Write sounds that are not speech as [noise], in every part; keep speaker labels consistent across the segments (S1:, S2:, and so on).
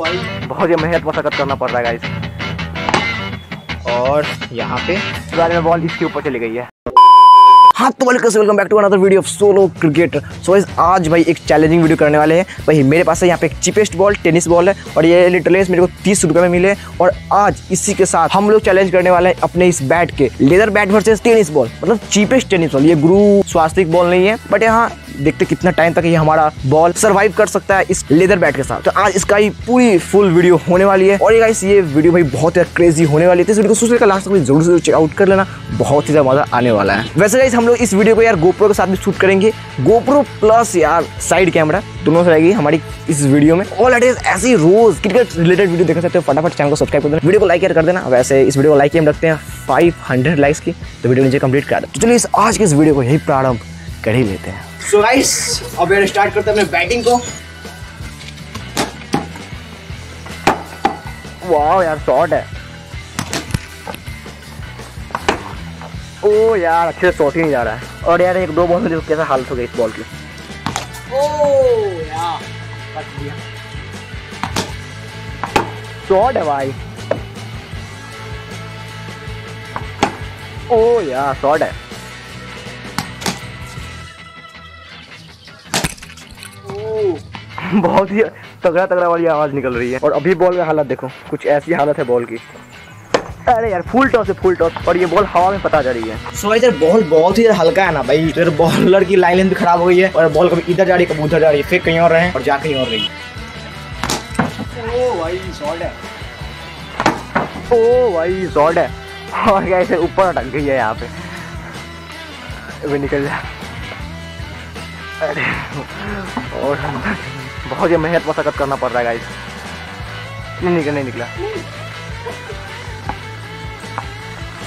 S1: भाई
S2: बहुत ही मेहनत मशक्कत करना पड़ रहा है गाइस
S1: और यहाँ पे?
S2: इस बार में बॉल इसके ऊपर चली गई है.
S1: हाँ तो welcome welcome back to another video of solo cricket so guys आज भाई एक चैलेंजिंग वीडियो करने वाले हैं। भाई, मेरे पास है यहाँ पे एक चीपेस्ट बॉल टेनिस बॉल है और ये लिटरली मेरे को तीस रुपये में मिले और आज इसी के साथ हम लोग चैलेंज करने वाले हैं अपने इस बैट के। Leather bat versus tennis ball मतलब चीपेस्ट टेनिस बॉल ये गुरु स्वास्तिक बॉल नहीं है बट यहाँ देखते कितना टाइम तक ये हमारा बॉल सर्वाइव कर सकता है इस लेदर बैट के साथ। तो आज इसका ही पूरी फुल वीडियो होने वाली है। और ये गाइस ये वीडियो भाई बहुत ही क्रेजी होने वाली है इस वीडियो को सोच लास्ट तक ज़रूर से चेकआउट कर लेना। बहुत ही ज़्यादा मज़ा आने वाला है। वैसे गाइस हम लोग इस वीडियो को यार गोप्रो के साथ भी शूट करेंगे। गोप्रो प्लस यार साइड कैमरा दोनों से रहेगी हमारी इस वीडियो में। ऑल एट इज़ ऐसे रोज क्रिकेट रिलेटेड वीडियो देखना चाहते हो। फटाफट चैनल को सब्सक्राइब कर देना। वीडियो को लाइक कर देना। वैसे इस वीडियो को लाइक हम रखते हैं फाइव हंड्रेड लाइक्स की तो वीडियो नीचे कंप्लीट कर तो चलिए इस आज के इस वीडियो को यही प्रारंभ कर ही लेते हैं।
S2: सो गाइस अब यार स्टार्ट करते हैं बैटिंग को। वाह यार शॉट है। ओ यार अच्छे से शॉट ही नहीं जा रहा है। और यार एक दो बॉल में देखो कैसा हालत हो गया इस बॉल की। ओ यार शॉट है भाई। ओ यार शॉट है। [laughs] बहुत ही तगड़ा तगड़ा वाली आवाज़ निकल रही है। और अभी बॉल का हालत देखो कुछ ऐसी हालत है बॉल की। अरे यार फुल टॉस है फुल टॉस और ये बॉल हवा में पता जा रही है।
S1: सो इधर बॉल बहुत ही हल्का है ना भाई। फिर बॉलर की लाइन भी खराब हो गई है और बॉल कभी इधर जा रही है कभी उधर जा रही है फिर कहीं और रहे और जा कहीं और रही
S2: ओ भाई शॉट है। ओ भाई शॉट है। और कैसे ऊपर अटक गई है यहाँ पे। अभी निकल जा। अरे और बहुत ही मेहनत मशक्कत करना पड़ रहा है गाइस नहीं निकल नहीं निकला।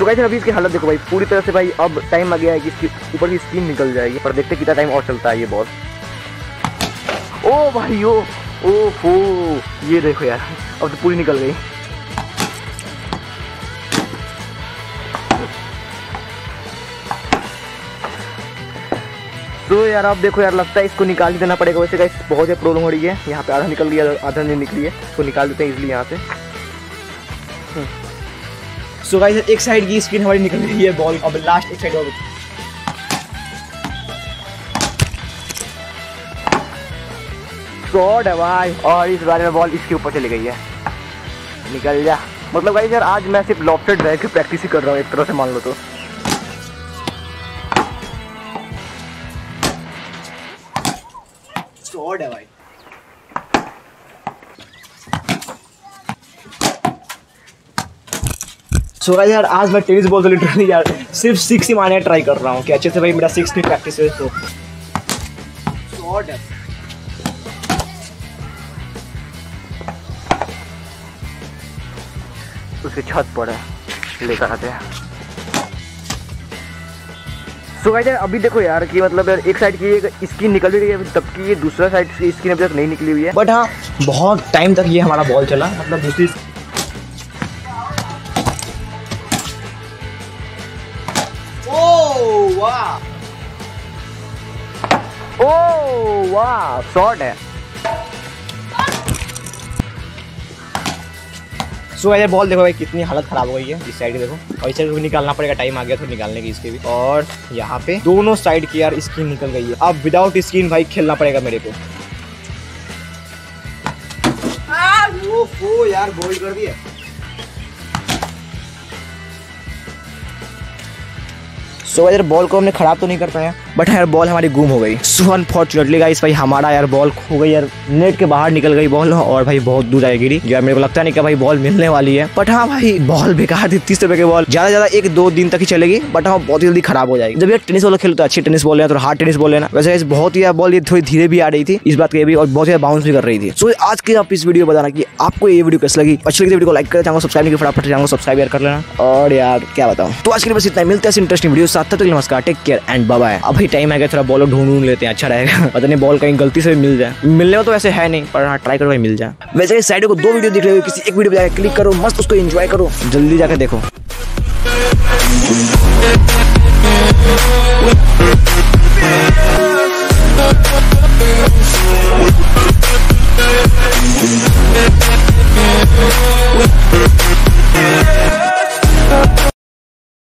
S2: तो गाइस अभी इसकी हालत देखो भाई, पूरी तरह से भाई अब टाइम आ गया है कि इसकी ऊपर की स्क्रीन निकल जाएगी, पर देखते कितना टाइम और चलता है ये बॉल ओ भाई, ओ ओ, हो, ये देखो यार, अब तो पूरी निकल गई। तो यार, अब देखो यार, लगता है इसको निकाल ही देना पड़ेगा। वैसे गाइस बहुत ही प्रॉब्लम हो रही है। यहाँ पे आधा निकल गया, आधा नहीं निकली है तो निकाल देते हैं इजली यहाँ से।
S1: सो गाइस एक साइड की स्क्रीन हमारी निकल गई है बॉल अब लास्ट एक साइड
S2: है भाई और इस बारे में बॉल इसके ऊपर चली गई है। निकल जा। मतलब गाइस यार आज मैं सिर्फ़ लॉफ्टेड रह के प्रैक्टिस ही कर रहा हूँ एक तरह से मान लो तो।
S1: शॉट है भाई। सो गाइस यार आज मैं टेनिस बॉल तो लिटरली यार सिर्फ़ सिक्स ही मारने ट्राई कर रहा हूँ। कि अच्छे से भाई मेरा सिक्स में प्रैक्टिस है तो। शॉट है।
S2: छत पर है। लेकर आते हैं। सो गाइस यार अभी देखो यार कि मतलब यार एक साइड की स्किन निकल रही है तब की ये दूसरा साइड की स्किन अभी तक नहीं निकली हुई है।
S1: बट हाँ बहुत टाइम तक ये हमारा बॉल चला। मतलब दूसरी
S2: ओ वाह शॉट है।
S1: सो यार बॉल देखो भाई कितनी हालत खराब हो गई है। इस साइड देखो। और इस साइड को निकालना पड़ेगा टाइम आ गया तो निकालने की इसके भी। और यहाँ पे दोनों साइड की यार स्क्रीन निकल गई है। अब विदाउट स्क्रीन भाई खेलना पड़ेगा मेरे को।
S2: ओ यार गोल कर दिया।
S1: सो यार बॉल को हमने खराब तो नहीं कर पाया बट यार बॉल हमारी गुम हो गई। सो अनफॉर्चुनेटली गाइस भाई, हमारा यार बॉल खो गई, यार नेट के बाहर निकल गई बॉल और भाई, बहुत दूर जाए गिरी यार, मेरे को लगता नहीं कि भाई बॉल मिलने वाली है। बट हाँ भाई बॉल बेकार थी, तीस रुपए की बॉल ज़्यादा ज़्यादा एक दो दिन तक ही चलेगी बट हाँ बहुत जल्दी खराब हो जाएगी। जब यार टेनिस वाला खेलो तो अच्छी टेनिस बॉल है तो हार्ड टेनिस बॉल है ना। वैसे इस बहुत ही बॉल ये थोड़ी धीरे भी आ रही थी, इस बात की भी, और बहुत ज़्यादा बाउंस भी कर रही थी। सो आज के आप इस वीडियो बताना कि आपको ये वीडियो कैसे लगी। अच्छी लगी वीडियो को लाइक करें सब्सक्राइब नहीं फटाफट सब्सक्राइब यार कर लेना। और यार, क्या बताऊँ। तो आज के लिए बस इतना मिलते हैं इंटरेस्टिंग वीडियो तक नमस्कार टेक केयर एंड बाय अब भाई टाइम गया थोड़ा बॉल ढूंढ लेते हैं अच्छा रहेगा। [laughs] पता नहीं बॉल कहीं गलती से मिल जाए। मिलने में तो वैसे है नहीं, पर हाँ ट्राई करो भाई, मिल जाए। वैसे इस साइड को दो वीडियो दिख रहे हो, किसी एक वीडियो जाकर क्लिक करो, मस्त उसको एंजॉय करो। जल्दी जाकर देखो।
S3: We'll be right back.